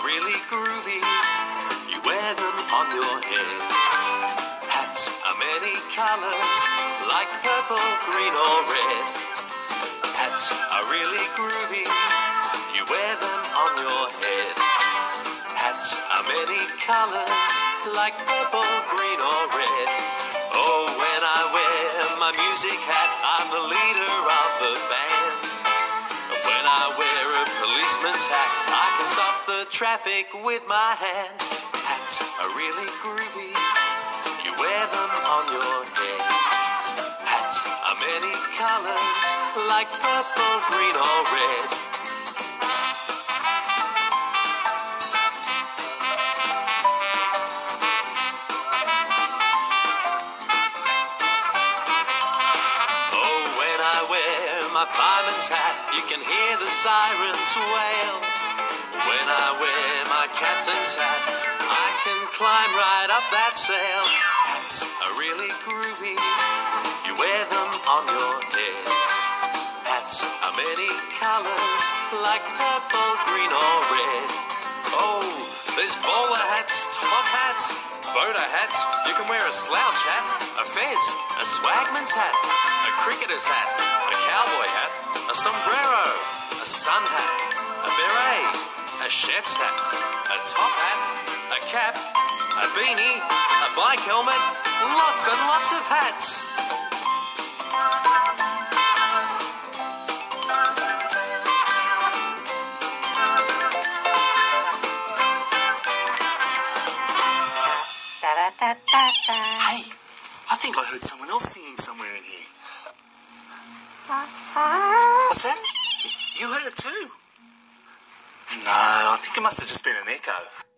are really groovy. You wear them on your head. Hats are many colors, like purple, green, or red. Hats are really groovy. You wear them on your head. Hats are many colors, like purple, green, or red. Oh, when I wear my music hat, I'm the leader of the band. And when I wear a policeman's hat, I can stop traffic with my hand. Hats are really groovy, you wear them on your head. Hats are many colors, like purple, green, or red. Oh, when I wear my fireman's hat, you can hear the sirens wail. When I climb right up that sail. Hats are really groovy, you wear them on your head. Hats are many colors, like purple, green, or red. Oh, there's bowler hats, top hats, boater hats. You can wear a slouch hat, a fez, a swagman's hat, a cricketer's hat, a cowboy hat, a sombrero, a sun hat, a beret, a chef's hat, a top hat, a cap, beanie, a bike helmet, lots and lots of hats. Hey, I think I heard someone else singing somewhere in here. What's that? You heard it too? No, I think it must have just been an echo.